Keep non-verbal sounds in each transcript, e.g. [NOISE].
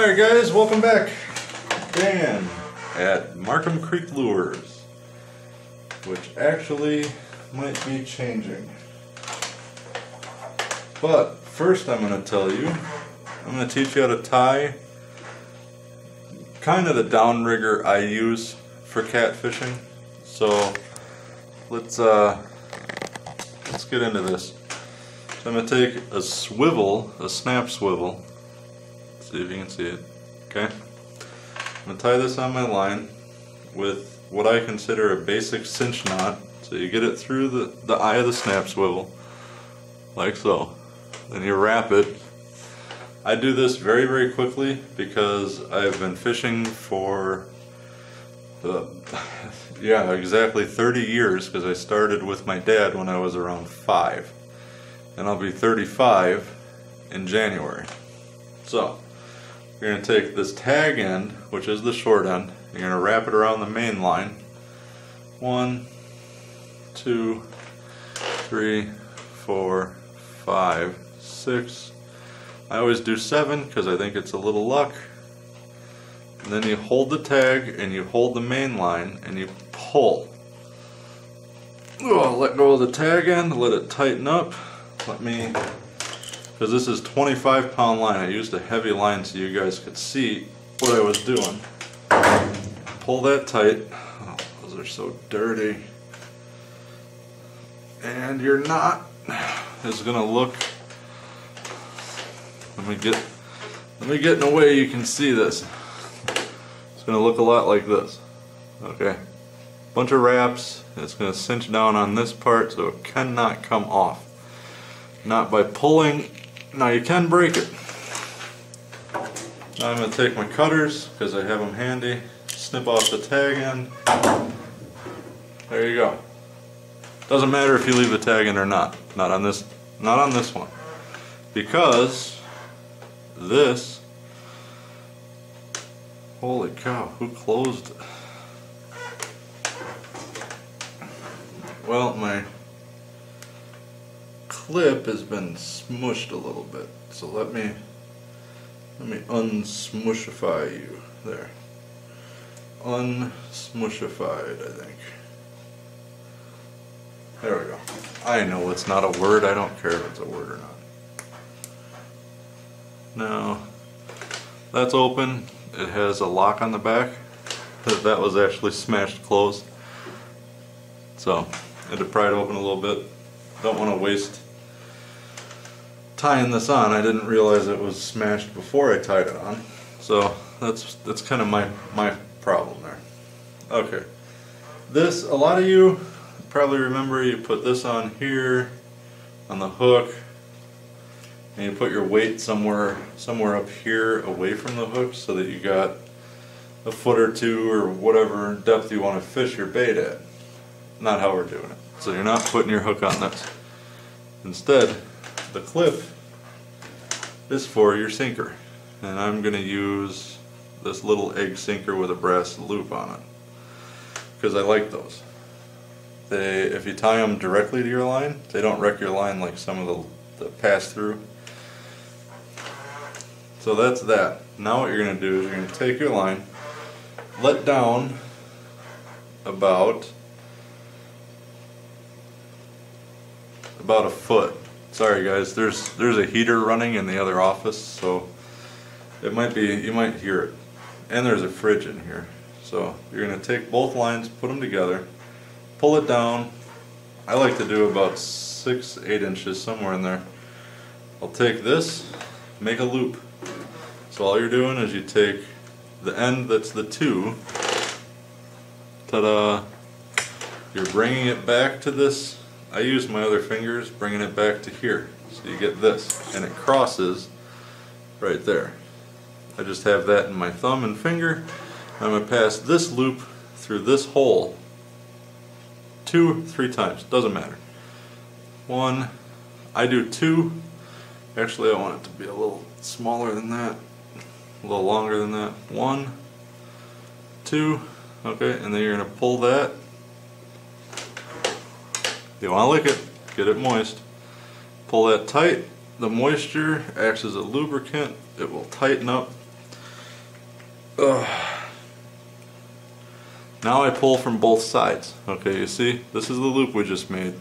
Alright guys, welcome back. Dan at Markham Creek Lures, which actually might be changing. But first I'm going to tell you, I'm going to teach you how to tie kind of the downrigger I use for catfishing. So let's uh, let's get into this. So I'm going to take a swivel, a snap swivel. See if you can see it. Okay. I'm going to tie this on my line with what I consider a basic cinch knot. So you get it through the, the eye of the snap swivel, like so. Then you wrap it. I do this very, very quickly because I've been fishing for, uh, [LAUGHS] yeah, exactly 30 years because I started with my dad when I was around five and I'll be 35 in January. So, you're going to take this tag end, which is the short end, you're going to wrap it around the main line. One, two, three, four, five, six. I always do seven because I think it's a little luck. And then you hold the tag and you hold the main line and you pull. Oh, let go of the tag end, let it tighten up let me, because this is 25 pound line, I used a heavy line so you guys could see what I was doing. Pull that tight. Oh, those are so dirty. And your knot is gonna look, let me get, let me get in a way you can see this. It's gonna look a lot like this. Okay. Bunch of wraps, it's gonna cinch down on this part so it cannot come off not by pulling. Now you can break it. Now I'm going to take my cutters because I have them handy, snip off the tag end. There you go. Doesn't matter if you leave the tag in or not. Not on this, not on this one. Because this, holy cow, who closed it? Well, my clip has been smushed a little bit. So let me let me unsmushify you there. Unsmushified, I think. There we go. I know it's not a word. I don't care if it's a word or not. Now, that's open. It has a lock on the back. [LAUGHS] That was actually smashed closed. So, I had to pry it open a little bit. Don't want to waste tying this on, I didn't realize it was smashed before I tied it on. So that's that's kind of my my problem there. Okay. This a lot of you probably remember you put this on here on the hook and you put your weight somewhere somewhere up here away from the hook so that you got a foot or two or whatever depth you want to fish your bait at. Not how we're doing it. So you're not putting your hook on this. Instead, the clip is for your sinker. And I'm going to use this little egg sinker with a brass loop on it. Because I like those. They, if you tie them directly to your line, they don't wreck your line like some of the, the pass-through. So that's that. Now what you're going to do is you're going to take your line, let down about about a foot Sorry guys, there's there's a heater running in the other office, so it might be you might hear it. And there's a fridge in here. So you're gonna take both lines, put them together, pull it down. I like to do about six, eight inches somewhere in there. I'll take this, make a loop. So all you're doing is you take the end that's the two, ta-da, you're bringing it back to this I use my other fingers bringing it back to here. So you get this and it crosses right there. I just have that in my thumb and finger. I'm going to pass this loop through this hole two three times. Doesn't matter. One I do two. Actually I want it to be a little smaller than that a little longer than that. One two okay and then you're going to pull that you want to lick it, get it moist. Pull that tight. The moisture acts as a lubricant. It will tighten up. Ugh. Now I pull from both sides. Okay, you see? This is the loop we just made.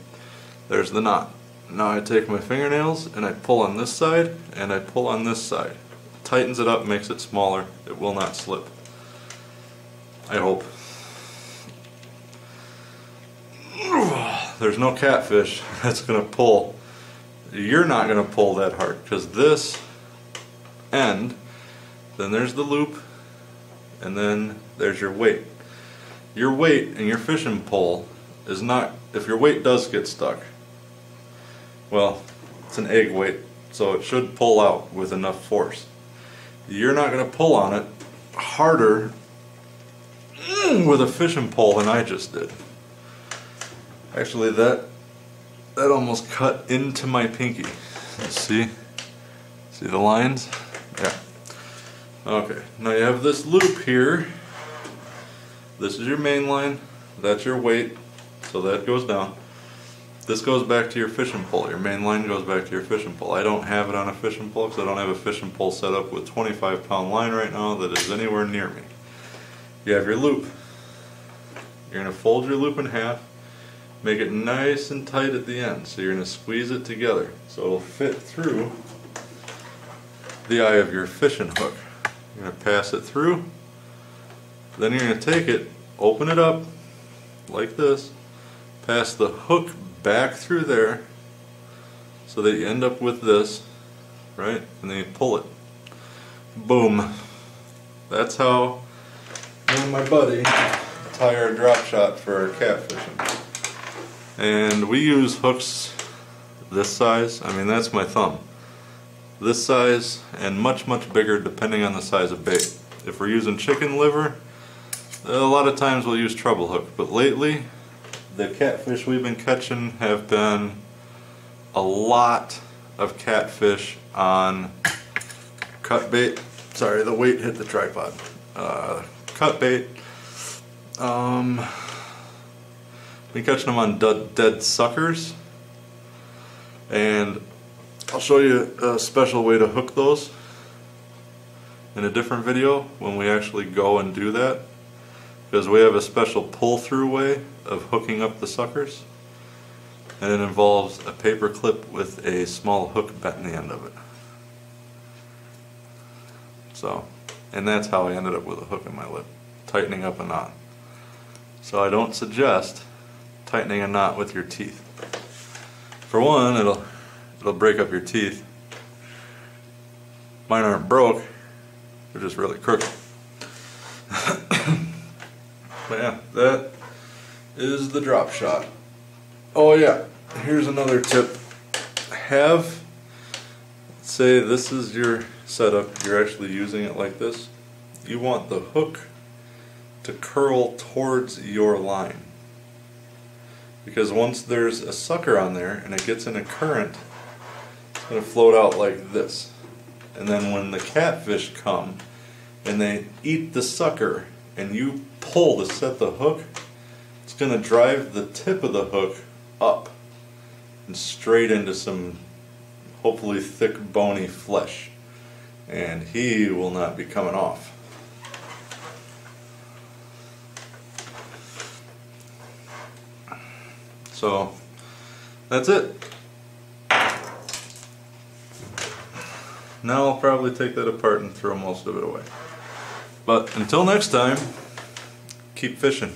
There's the knot. Now I take my fingernails and I pull on this side and I pull on this side. Tightens it up, makes it smaller. It will not slip. I hope. There's no catfish [LAUGHS] that's going to pull. You're not going to pull that hard because this end, then there's the loop, and then there's your weight. Your weight and your fishing pole is not, if your weight does get stuck, well, it's an egg weight, so it should pull out with enough force. You're not going to pull on it harder mm, with a fishing pole than I just did. Actually, that that almost cut into my pinky. See? See the lines? Yeah. Okay, now you have this loop here. This is your main line. That's your weight. So that goes down. This goes back to your fishing pole. Your main line goes back to your fishing pole. I don't have it on a fishing pole because I don't have a fishing pole set up with 25 pound line right now that is anywhere near me. You have your loop. You're going to fold your loop in half, make it nice and tight at the end. So you're going to squeeze it together so it'll fit through the eye of your fishing hook. You're going to pass it through. Then you're going to take it, open it up like this, pass the hook back through there so that you end up with this, right? And then you pull it. Boom. That's how me and my buddy tie our drop shot for catfishing. And we use hooks this size, I mean that's my thumb. This size and much much bigger depending on the size of bait. If we're using chicken liver, a lot of times we'll use treble hook, but lately the catfish we've been catching have been a lot of catfish on cut bait. Sorry, the weight hit the tripod. Uh, cut bait. Um, been catching them on dead, dead suckers. And I'll show you a special way to hook those in a different video when we actually go and do that because we have a special pull-through way of hooking up the suckers and it involves a paper clip with a small hook bent in the end of it. So, and that's how I ended up with a hook in my lip, tightening up a knot. So I don't suggest tightening a knot with your teeth. For one, it'll it'll break up your teeth. Mine aren't broke, they're just really crooked. [COUGHS] But yeah, that is the drop shot. Oh yeah, here's another tip. Have, say this is your setup, you're actually using it like this. You want the hook to curl towards your line. Because once there's a sucker on there and it gets in a current, it's going to float out like this. And then when the catfish come and they eat the sucker and you pull to set the hook, it's going to drive the tip of the hook up and straight into some hopefully thick bony flesh and he will not be coming off. So that's it. Now I'll probably take that apart and throw most of it away. But until next time, keep fishing.